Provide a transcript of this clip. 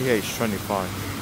Yeah, he's 25.